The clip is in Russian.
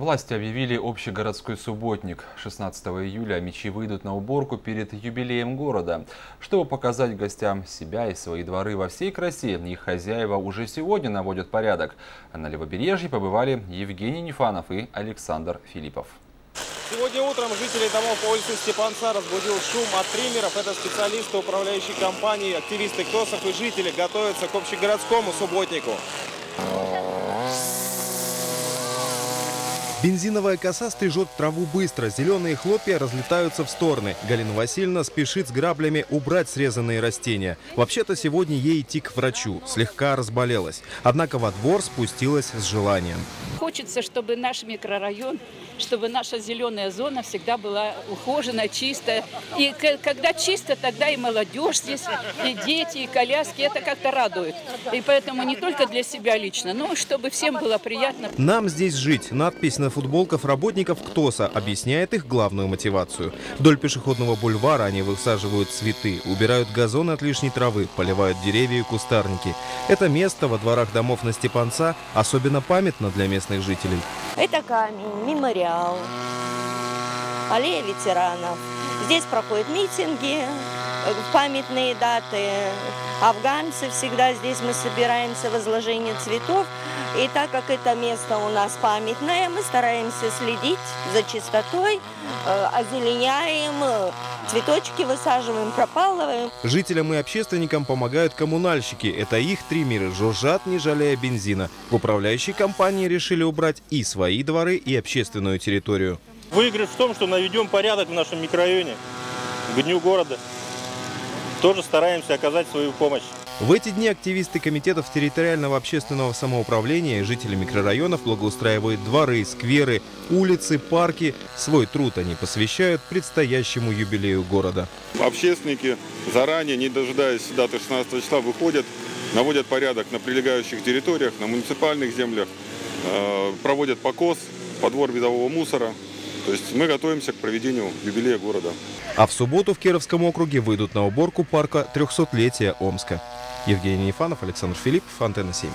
Власти объявили общегородской субботник. 16 июля мечи выйдут на уборку перед юбилеем города. Чтобы показать гостям себя и свои дворы во всей красе, их хозяева уже сегодня наводят порядок. На Левобережье побывали Евгений Нефанов и Александр Филиппов. Сегодня утром жителей домов по улице Степанца разбудил шум от триммеров. Это специалисты управляющей компании, активисты КТОСов и жители готовятся к общегородскому субботнику. Бензиновая коса стрижет траву быстро, зеленые хлопья разлетаются в стороны. Галина Васильевна спешит с граблями убрать срезанные растения. Вообще-то сегодня ей идти к врачу, слегка разболелась. Однако во двор спустилась с желанием. Хочется, чтобы наш микрорайон, чтобы наша зеленая зона всегда была ухожена, чистая. И когда чисто, тогда и молодежь здесь, и дети, и коляски. Это как-то радует. И поэтому не только для себя лично, но чтобы всем было приятно. Нам здесь жить. Надпись на футболках работников КТОСа объясняет их главную мотивацию. Вдоль пешеходного бульвара они высаживают цветы, убирают газон от лишней травы, поливают деревья и кустарники. Это место во дворах домов на Степанца особенно памятно для местных жителей. Это камень, мемориал, аллея ветеранов. Здесь проходят митинги, памятные даты. Афганцы всегда здесь мы собираемся, возложение цветов. И так как это место у нас памятное, мы стараемся следить за чистотой, э, озеленяем, цветочки высаживаем, пропалываем. Жителям и общественникам помогают коммунальщики. Это их триммеры жужжат, не жалея бензина. В управляющей компании решили убрать и свои дворы, и общественную территорию. Выигрыш в том, что наведем порядок в нашем микрорайоне, к дню города. Тоже стараемся оказать свою помощь. В эти дни активисты комитетов территориального общественного самоуправления и жители микрорайонов благоустраивают дворы, скверы, улицы, парки. Свой труд они посвящают предстоящему юбилею города. Общественники заранее, не дожидаясь даты 16 числа, выходят, наводят порядок на прилегающих территориях, на муниципальных землях, э, проводят покос, подбор видового мусора. То есть мы готовимся к проведению юбилея города. А в субботу в Кировском округе выйдут на уборку парка 300-летия Омска. Евгений Ефанов, Александр Филиппов, Антенна 7.